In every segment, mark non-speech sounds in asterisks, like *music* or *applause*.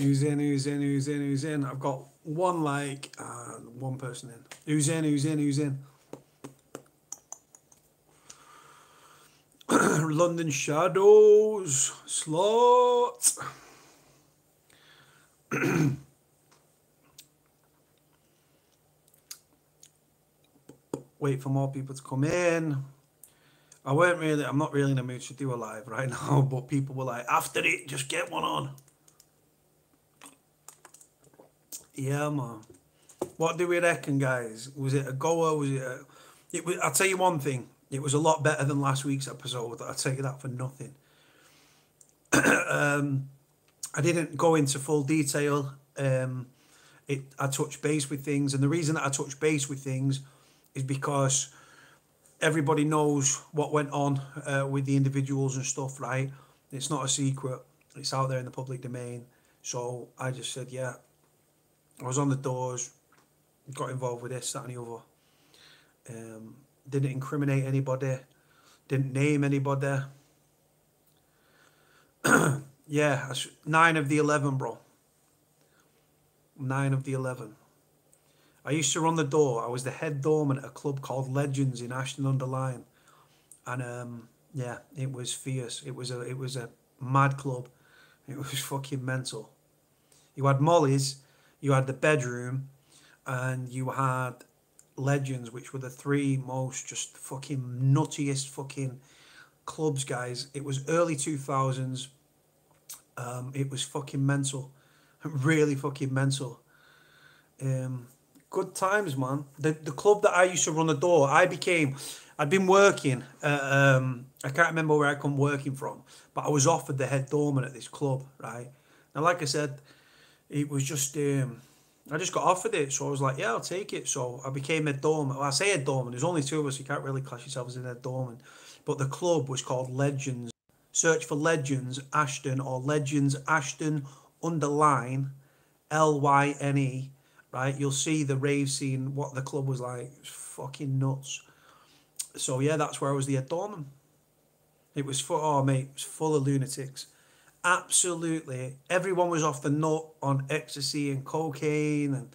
Who's in? Who's in? Who's in? Who's in? I've got one like uh, one person in. Who's in? Who's in? Who's in? *coughs* London Shadows slot. *coughs* Wait for more people to come in. I weren't really. I'm not really in a mood to do a live right *laughs* now, but people were like, "After it, just get one on." Yeah, man. What do we reckon, guys? Was it a goer? Was it? A, it was. I'll tell you one thing. It was a lot better than last week's episode. Tell you that for nothing. *coughs* um, I didn't go into full detail. Um, it. I touched base with things, and the reason that I touched base with things is because everybody knows what went on uh, with the individuals and stuff, right? It's not a secret. It's out there in the public domain. So I just said, yeah, I was on the doors, got involved with this, that, and the other. Um, didn't incriminate anybody, didn't name anybody. *clears throat* yeah, nine of the 11, bro. Nine of the 11. I used to run the door. I was the head doorman at a club called Legends in Ashton under Lyne, and um, yeah, it was fierce. It was a it was a mad club. It *laughs* was fucking mental. You had Molly's, you had the bedroom, and you had Legends, which were the three most just fucking nuttiest fucking clubs, guys. It was early two thousands. Um, it was fucking mental, *laughs* really fucking mental. Um, good times, man. The the club that I used to run the door, I became. I'd been working. Uh, um, I can't remember where I come working from, but I was offered the head doorman at this club, right? Now, like I said, it was just. Um, I just got offered it, so I was like, "Yeah, I'll take it." So I became a doorman. Well, I say a doorman. There's only two of us. You can't really class yourselves in a doorman. But the club was called Legends. Search for Legends Ashton or Legends Ashton under Lyne L Y N E right? You'll see the rave scene, what the club was like. Was fucking nuts. So yeah, that's where I was the doorman. It was for oh mate, it was full of lunatics. Absolutely, everyone was off the nut on ecstasy and cocaine, and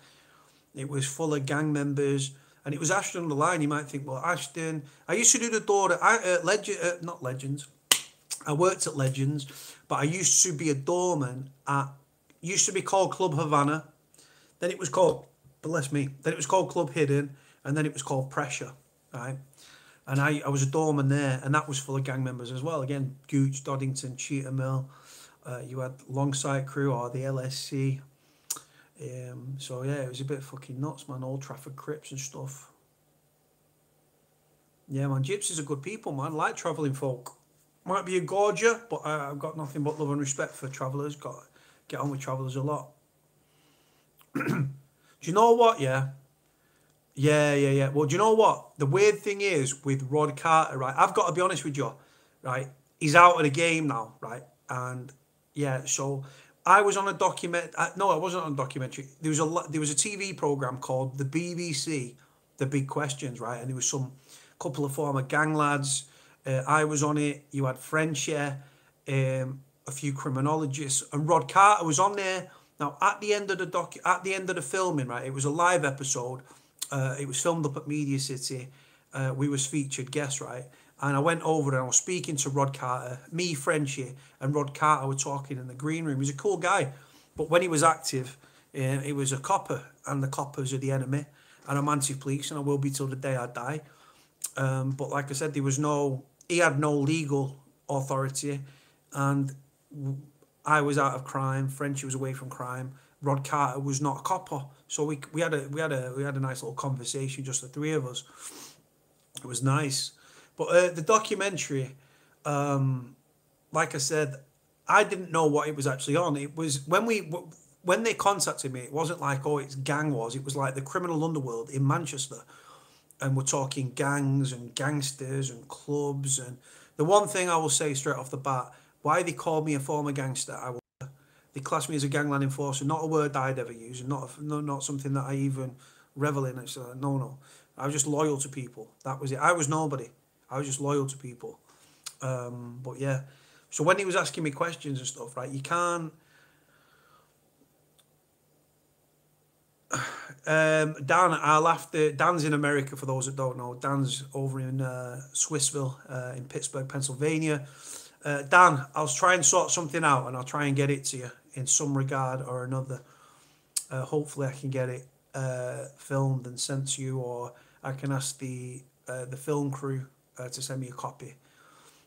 it was full of gang members. And it was Ashton on the line. You might think, well, Ashton. I used to do the door at uh, Legend, uh, not Legends. I worked at Legends, but I used to be a doorman at used to be called Club Havana then it was called, bless me, then it was called Club Hidden, and then it was called Pressure, right? And I, I was a doorman there, and that was full of gang members as well. Again, Gooch, Doddington, Cheetham Hill. Uh, you had Longsight Crew or the LSC. Um, so yeah, it was a bit fucking nuts, man. Old Trafford Crips and stuff. Yeah, man. Gypsies are good people, man. Like travelling folk. Might be a gorger, but I, I've got nothing but love and respect for travellers. Got get on with travellers a lot. *clears throat* do you know what? Yeah. Yeah, yeah, yeah. Well, do you know what? The weird thing is with Rod Carter, right? I've got to be honest with you, right? He's out of the game now, right? And yeah, so I was on a document. Uh, no, I wasn't on a documentary. There was a there was a TV program called the BBC, The Big Questions, right? And there was some couple of former gang lads. Uh, I was on it. You had Frenchie, um, a few criminologists, and Rod Carter was on there now, at the end of the doc, at the end of the filming, right, it was a live episode. Uh, it was filmed up at Media City. Uh, we was featured guests, right? And I went over and I was speaking to Rod Carter, me, Frenchie, and Rod Carter were talking in the green room. He's a cool guy, but when he was active, uh, he was a copper, and the coppers are the enemy. And I'm anti-police, and I will be till the day I die. Um, but like I said, there was no, he had no legal authority, and I was out of crime. Frenchie was away from crime. Rod Carter was not a copper. So we, we had a we had a we had a nice little conversation, just the three of us. It was nice, but uh, the documentary, um, like I said, I didn't know what it was actually on. It was when we when they contacted me. It wasn't like oh, it's gang wars. It was like the criminal underworld in Manchester, and we're talking gangs and gangsters and clubs. And the one thing I will say straight off the bat why they called me a former gangster, I will. They classed me as a gangland enforcer, not a word I'd ever use, and not not something that I even revel in. It's like, no, no. I was just loyal to people. That was it. I was nobody. I was just loyal to people. Um, but yeah. So when he was asking me questions and stuff, right, you can't. Um, Dan, I'll have to. Dan's in America for those that don't know. Dan's over in uh, Swissvale, uh, in Pittsburgh, Pennsylvania. Uh, Dan, I'll try and sort something out, and I'll try and get it to you in some regard or another. Uh, hopefully, I can get it uh, filmed and sent to you, or I can ask the uh, the film crew uh, to send me a copy.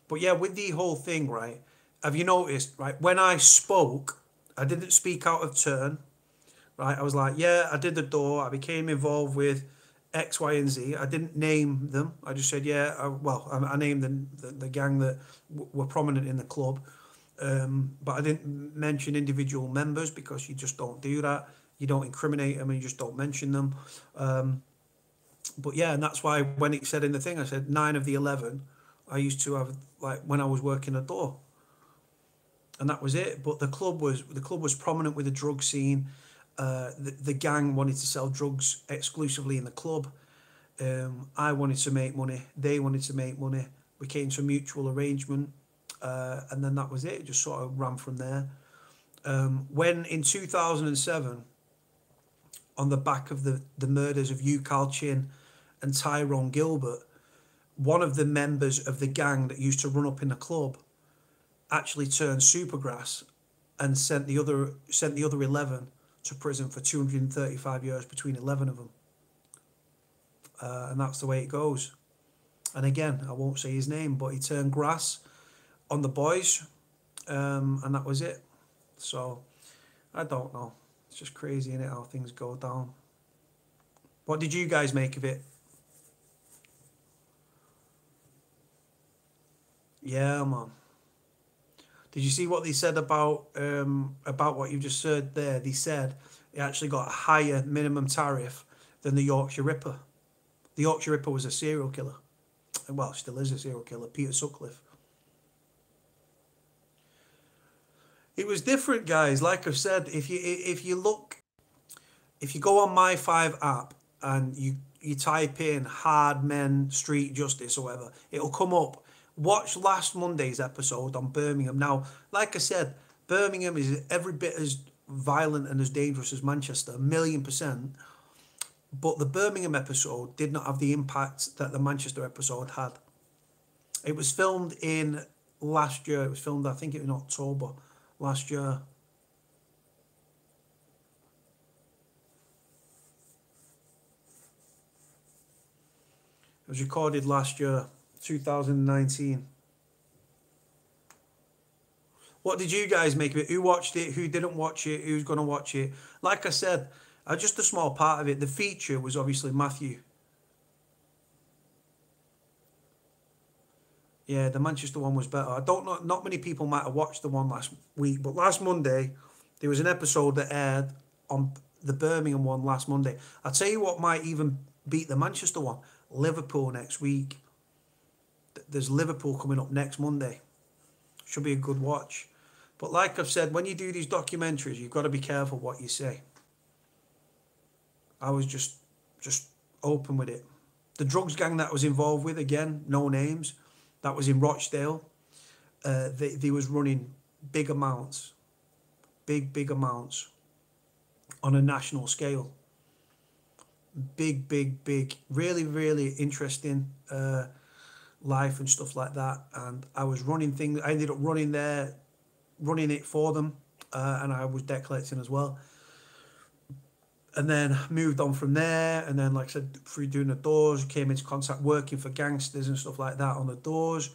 But yeah, with the whole thing, right? Have you noticed, right? When I spoke, I didn't speak out of turn, right? I was like, yeah, I did the door. I became involved with X, Y, and Z. I didn't name them. I just said, yeah, I, well, I, I named the, the, the gang that were prominent in the club. Um, but I didn't mention individual members because you just don't do that. You don't incriminate them and you just don't mention them. Um, but yeah, and that's why when it said in the thing, I said nine of the 11 I used to have like when I was working a door, and that was it. But the club was the club was prominent with the drug scene. Uh, the, the gang wanted to sell drugs exclusively in the club. Um, I wanted to make money. They wanted to make money. We came to a mutual arrangement, uh, and then that was it. It just sort of ran from there. Um, when in 2007, on the back of the, the murders of Hugh Chin and Tyrone Gilbert, one of the members of the gang that used to run up in the club actually turned supergrass and sent the other sent the other 11 to prison for 235 years between 11 of them uh, and that's the way it goes. And again i won't say his name but he turned grass on the boys um, and that was it. So i don't know. It's just crazy in it how things go down. What did you guys make of it Yeah, man. Did you see what they said about um, about what you just said there? They said it actually got a higher minimum tariff than the Yorkshire Ripper. The Yorkshire Ripper was a serial killer. Well, still is a serial killer, Peter Sutcliffe. It was different, guys. Like I've said, if you if you look, if you go on my Five app and you you type in hard men street justice or whatever, it'll come up watch last Monday's episode on Birmingham. Now, like I said, Birmingham is every bit as violent and as dangerous as Manchester, a million percent. But the Birmingham episode did not have the impact that the Manchester episode had. It was filmed in last year. It was filmed, I think, in October last year. It was recorded last year. 2019. What did you guys make of it? Who watched it? Who didn't watch it? Who's going to watch it? Like I said, uh, just a small part of it. The feature was obviously Matthew. Yeah, the Manchester one was better. I don't know. Not many people might have watched the one last week, but last Monday there was an episode that aired on the Birmingham one last Monday. I'll tell you what might even beat the Manchester one. Liverpool next week there's Liverpool coming up next Monday. Should be a good watch. But like I've said, when you do these documentaries, you've got to be careful what you say. I was just just open with it. The drugs gang that I was involved with, again, no names, that was in Rochdale. Uh, they, they was running big amounts, big, big amounts on a national scale. Big, big, big, really, really interesting. Uh, life and stuff like that. And I was running things. I ended up running there, running it for them, uh, and I was debt collecting as well. And then moved on from there. And then, like I said, through doing the doors, came into contact working for gangsters and stuff like that on the doors.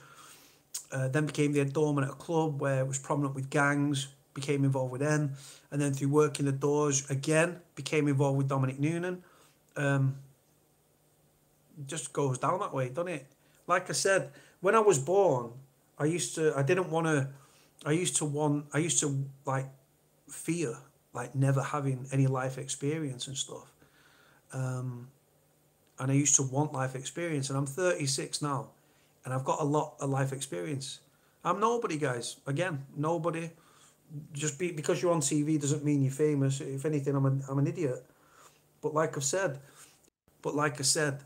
Uh, then became the doorman at a club where it was prominent with gangs. Became involved with them, and then through working the doors again, became involved with Dominic Noonan. Um, just goes down that way, doesn't it? Like I said, when I was born, I used to, I didn't want to, I used to want, I used to like fear like never having any life experience and stuff. Um, and I used to want life experience, and I'm 36 now, and I've got a lot of life experience. I'm nobody, guys. Again, nobody. Just be because you're on TV doesn't mean you're famous. If anything, I'm an I'm an idiot. But like I've said, but like I said,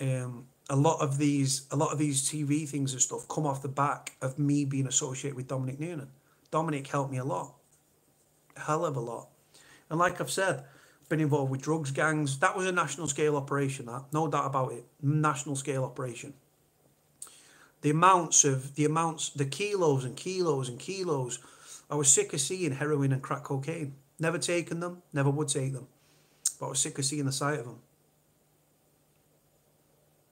um, a lot of these a lot of these TV things and stuff come off the back of me being associated with Dominic Noonan. Dominic helped me a lot, a hell of a lot. And like I've said, been involved with drugs gangs. That was a national scale operation. That no doubt about it, national scale operation. The amounts of the amounts, the kilos and kilos and kilos. I was sick of seeing heroin and crack cocaine. Never taken them, never would take them, but I was sick of seeing the sight of them.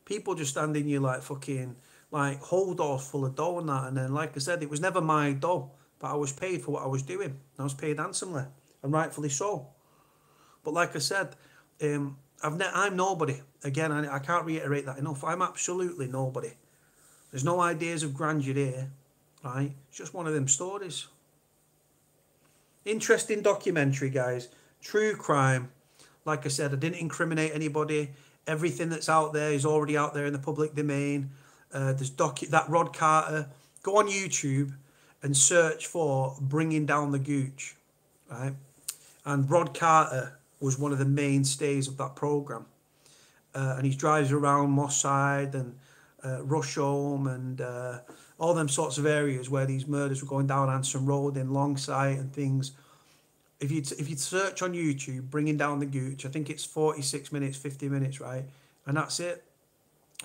People just standing you like fucking like holders full of dough and that, and then like I said, it was never my dough, but I was paid for what I was doing. I was paid handsomely, and rightfully so. But like I said, um, I've ne- I'm nobody. Again, I, I can't reiterate that enough. I'm absolutely nobody. There's no ideas of grandeur here, right? It's just one of them stories. Interesting documentary, guys. True crime. Like I said, I didn't incriminate anybody. Everything that's out there is already out there in the public domain. Uh, there's docu- that Rod Carter. Go on YouTube and search for bringing down the gooch, right? And Rod Carter was one of the mainstays of that program. Uh, and he drives around Moss Side and uh, Rusholme and uh, all them sorts of areas where these murders were going down Anson Road in Longsight and things. If you if you search on YouTube, bringing down the gooch, I think it's forty six minutes, fifty minutes, right, and that's it.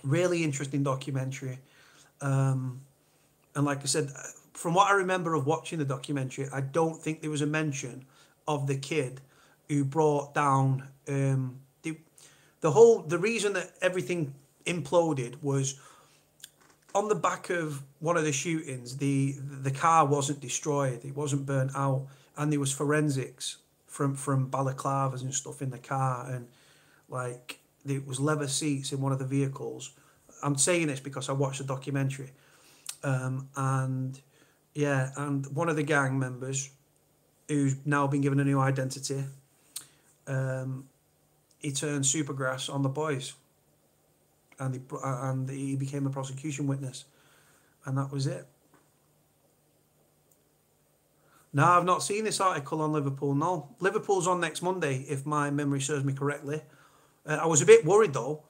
Really interesting documentary, um, and like I said, from what I remember of watching the documentary, I don't think there was a mention of the kid who brought down um, the the whole the reason that everything imploded was on the back of one of the shootings the the car wasn't destroyed it wasn't burnt out and there was forensics from from balaclavas and stuff in the car and like there was leather seats in one of the vehicles. I'm saying this because i watched the documentary. Um, and yeah and one of the gang members who's now been given a new identity um, he turned supergrass on the boys, and he and he became a prosecution witness, and that was it. Now I've not seen this article on Liverpool. No, Liverpool's on next Monday, if my memory serves me correctly. Uh, I was a bit worried though.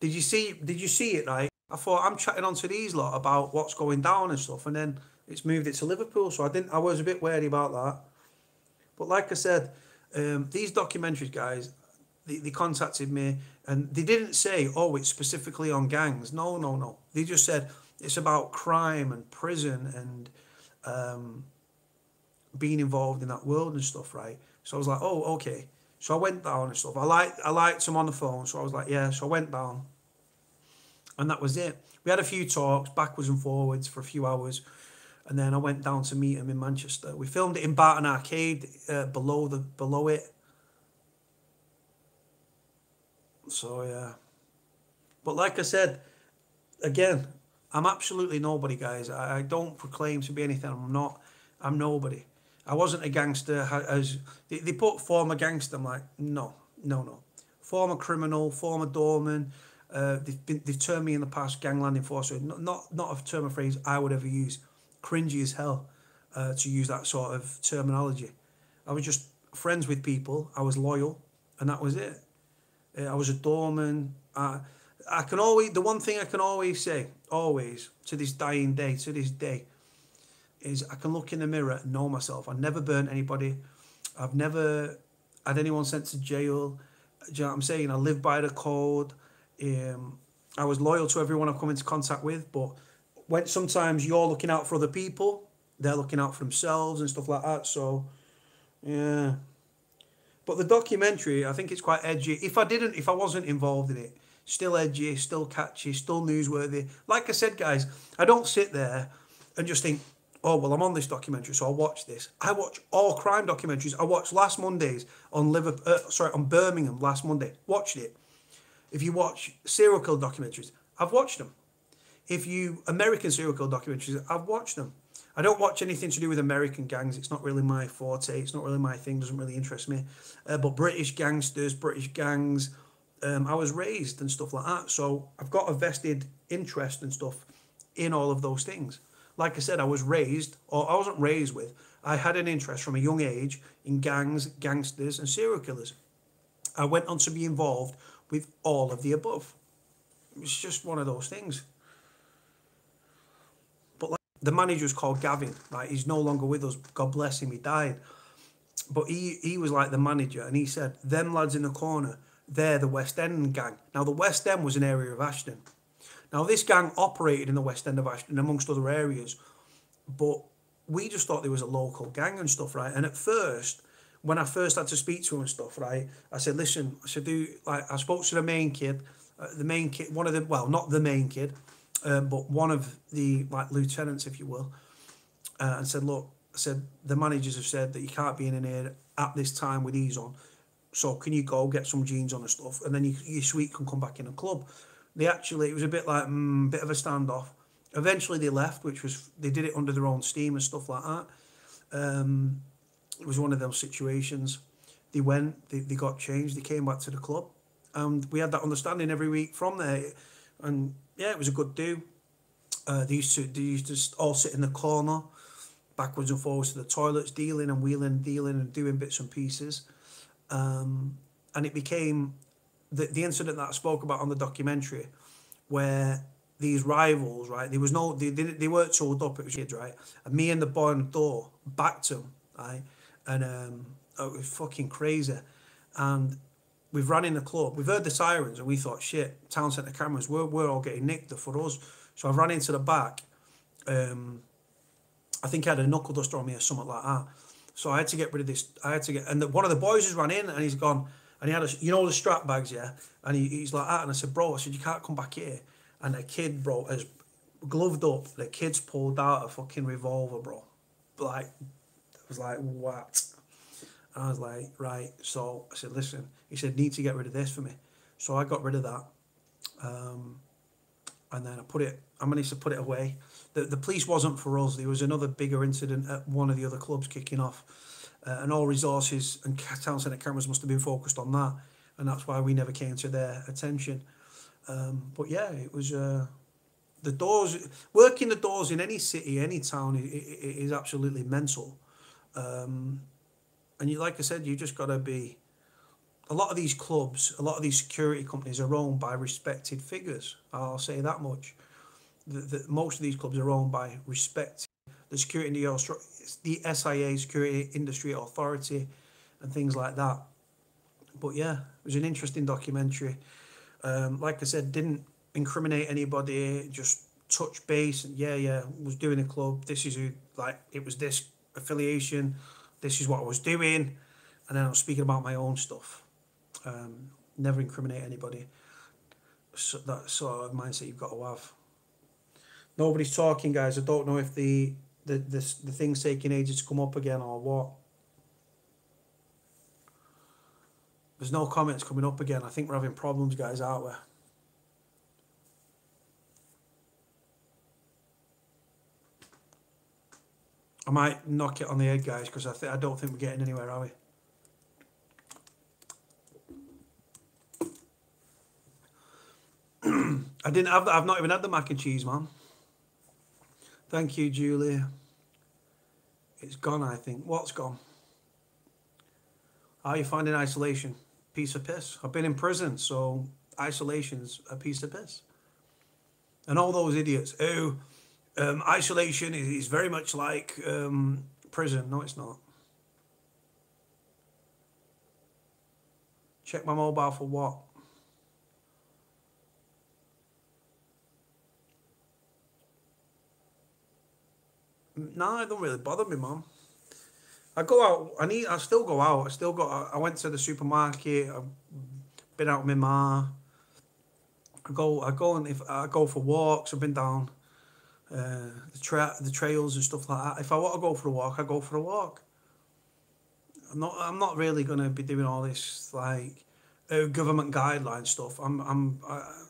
Did you see? Did you see it? Right. I thought I'm chatting on to these lot about what's going down and stuff, and then it's moved it to Liverpool. So I didn't. I was a bit wary about that. But like I said, um, these documentaries guys they, they contacted me and they didn't say oh it's specifically on gangs no no no they just said it's about crime and prison and um, being involved in that world and stuff right so i was like oh okay so i went down and stuff i liked i liked him on the phone so i was like yeah so i went down and that was it we had a few talks backwards and forwards for a few hours and then I went down to meet him in Manchester. We filmed it in Barton Arcade, uh, below the below it. So yeah, but like I said, again, I'm absolutely nobody, guys. I, I don't proclaim to be anything. I'm not. I'm nobody. I wasn't a gangster. As they, they put former gangster, I'm like, no, no, no. Former criminal, former doorman. Uh, they've been, they've termed me in the past gangland enforcer. Not, not not a term of phrase I would ever use cringy as hell uh, to use that sort of terminology. I was just friends with people. I was loyal, and that was it. Uh, I was a doorman. I, I can always the one thing I can always say, always to this dying day, to this day, is I can look in the mirror and know myself. I never burnt anybody. I've never had anyone sent to jail. Do you know what I'm saying? I live by the code. Um, I was loyal to everyone I've come into contact with, but when sometimes you're looking out for other people, they're looking out for themselves and stuff like that. So, yeah. But the documentary, I think it's quite edgy. If I didn't, if I wasn't involved in it, still edgy, still catchy, still newsworthy. Like I said, guys, I don't sit there and just think, oh well, I'm on this documentary, so I'll watch this. I watch all crime documentaries. I watched last Monday's on Liverpool, uh, sorry, on Birmingham last Monday. Watched it. If you watch serial killer documentaries, I've watched them if you American serial killer documentaries, I've watched them. I don't watch anything to do with American gangs. It's not really my forte. It's not really my thing. Doesn't really interest me. Uh, but British gangsters, British gangs, um, I was raised and stuff like that. So I've got a vested interest and stuff in all of those things. Like I said, I was raised, or I wasn't raised with. I had an interest from a young age in gangs, gangsters, and serial killers. I went on to be involved with all of the above. It's just one of those things But like, the manager was called Gavin, right? He's no longer with us. God bless him. He died. but he he was like the manager, and he said them lads in the corner, they're the West End gang. Now the West End was an area of Ashton. Now this gang operated in the West End of Ashton amongst other areas, but we just thought there was a local gang and stuff, right? And at first, when I first had to speak to him and stuff, right, I said, listen, I said, do like I spoke to the main kid, uh, the main kid, one of the well, not the main kid, um, but one of the like lieutenants, if you will, uh, and said, look, I said the managers have said that you can't be in here at this time with these on, so can you go get some jeans on and stuff, and then you, your suite can come back in the club. They actually, it was a bit like mm, bit of a standoff. Eventually, they left, which was they did it under their own steam and stuff like that. Um, it was one of those situations. They went, they, they got changed, they came back to the club, and we had that understanding every week from there. And yeah, it was a good do. Uh, they used to they used to all sit in the corner, backwards and forwards to the toilets, dealing and wheeling, dealing and doing bits and pieces. Um, and it became the, the incident that I spoke about on the documentary, where these rivals, right? There was no, they, they, they weren't sold up, it was kids, right? And me and the boy on the door backed them, right? And um, it was fucking crazy. And we've run in the club, we've heard the sirens, and we thought, shit, town centre cameras, we're, we're all getting nicked for us. So I've run into the back. Um, I think I had a knuckle duster on me or something like that. So I had to get rid of this. I had to get, and the, one of the boys has run in and he's gone, and he had a, you know, the strap bags, yeah? And he, he's like that. And I said, bro, I said, you can't come back here. And the kid, bro, has gloved up. The kid's pulled out a fucking revolver, bro. Like, I was like, what? And I was like, right. So I said, listen, he said, need to get rid of this for me. So I got rid of that. Um, and then I put it, I managed to put it away. The, the police wasn't for us. There was another bigger incident at one of the other clubs kicking off uh, and all resources and town centre cameras must have been focused on that, and that's why we never came to their attention. Um, but yeah, it was uh, the doors working the doors in any city, any town is, is absolutely mental. Um, and you, like I said, you just got to be. A lot of these clubs, a lot of these security companies are owned by respected figures. I'll say that much. The, most of these clubs are owned by respected the security the SIA Security Industry Authority and things like that. But yeah, it was an interesting documentary. Um, like I said, didn't incriminate anybody, just touch base and yeah, yeah, was doing a club. This is who, like, it was this affiliation. This is what I was doing. And then I was speaking about my own stuff. Um, never incriminate anybody. So that sort of mindset you've got to have. Nobody's talking, guys. I don't know if the the, the, the thing's taking ages to come up again or what. There's no comments coming up again. I think we're having problems, guys, aren't we? I might knock it on the head, guys, because I th- I don't think we're getting anywhere, are we? *clears throat* I didn't have. I've not even had the mac and cheese, man. Thank you, Julia. It's gone, I think. What's gone? How are you finding isolation? Piece of piss. I've been in prison, so isolation's a piece of piss. And all those idiots, oh, um, isolation is, very much like um, prison. No, it's not. Check my mobile for what? No, it don't really bother me, mom. I go out. I need. I still go out. I still go. I went to the supermarket. I've been out with my ma. I go. I go and if I go for walks. I've been down uh, the tra- the trails and stuff like that. If I want to go for a walk, I go for a walk. I'm not. I'm not really gonna be doing all this like uh, government guideline stuff. I'm. I'm. I,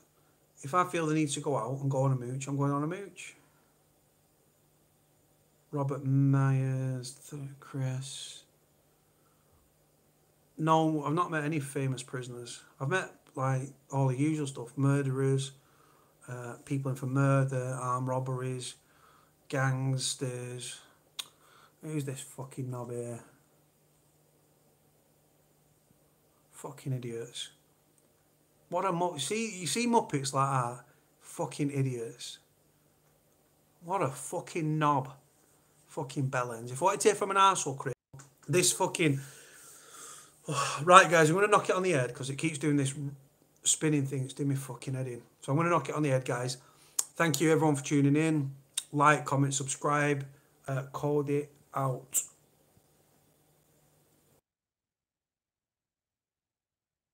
if I feel the need to go out and go on a mooch, I'm going on a mooch. Robert Myers, Chris. No, I've not met any famous prisoners. I've met like all the usual stuff: murderers, uh, people in for murder, armed robberies, gangsters. Who's this fucking knob here? Fucking idiots. What a mu- see you see Muppets like that? Fucking idiots. What a fucking knob fucking bellends. If I take to from an arsehole, Chris, this fucking *sighs* right, guys. I'm gonna knock it on the head because it keeps doing this spinning thing. It's doing me fucking head in. So I'm gonna knock it on the head, guys. Thank you everyone for tuning in. Like, comment, subscribe. Uh, called it out.